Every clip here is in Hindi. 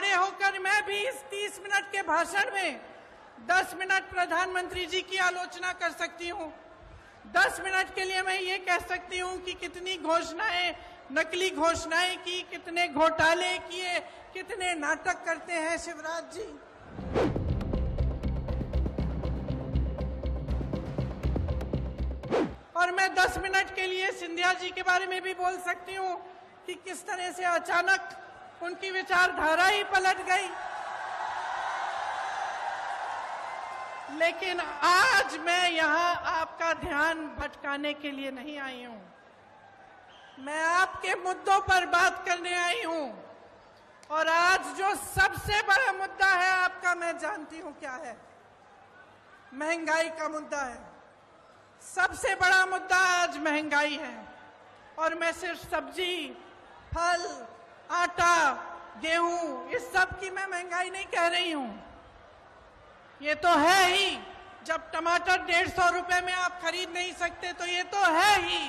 खड़े होकर मैं भी इस 30 मिनट के भाषण में 10 मिनट प्रधानमंत्री जी की आलोचना कर सकती हूँ। 10 मिनट के लिए मैं ये कह सकती हूँ कि कितनी घोषणाएँ, नकली घोषणाएँ की, कितने घोटाले किए, कितने नाटक करते हैं शिवराज जी। और मैं 10 मिनट के लिए सिंधिया जी के बारे में भी बोल सकती हूँ कि किस तरह से अचानक उनकी विचारधारा ही पलट गई। लेकिन आज मैं यहाँ आपका ध्यान भटकाने के लिए नहीं आई हूँ। मैं आपके मुद्दों पर बात करने आई हूँ। और आज जो सबसे बड़ा मुद्दा है आपका, मैं जानती हूँ क्या है। महँगाई का मुद्दा है। सबसे बड़ा मुद्दा आज महँगाई है। और मैं सिर्फ़ सब्ज़ी, फल आटा, गेहूँ इस सब की मैं महँगाई नहीं कह रही हूँ। ये तो है ही, जब टमाटर डेढ़ सौ रुपए में आप खरीद नहीं सकते तो ये तो है ही।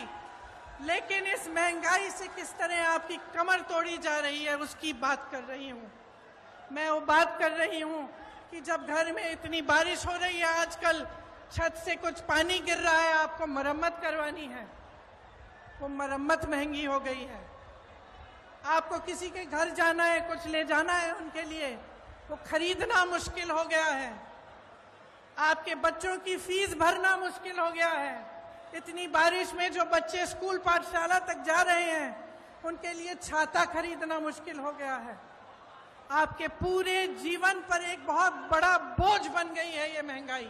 लेकिन इस महँगाई से किस तरह आपकी कमर तोड़ी जा रही है, उसकी बात कर रही हूँ। मैं वो बात कर रही हूँ कि जब घर में इतनी बारिश हो रही है, आजकल छत से कुछ पानी गिर रहा है, आपको मरम्मत करवानी है। वो मरम्मत महँगी हो गई है। आपको किसी के घर जाना है, कुछ ले जाना है उनके लिए, वो खरीदना मुश्किल हो गया है। आपके बच्चों की फ़ीस भरना मुश्किल हो गया है। इतनी बारिश में जो बच्चे स्कूल पाठशाला तक जा रहे हैं, उनके लिए छाता खरीदना मुश्किल हो गया है। आपके पूरे जीवन पर एक बहुत बड़ा बोझ बन गई है ये महँगाई।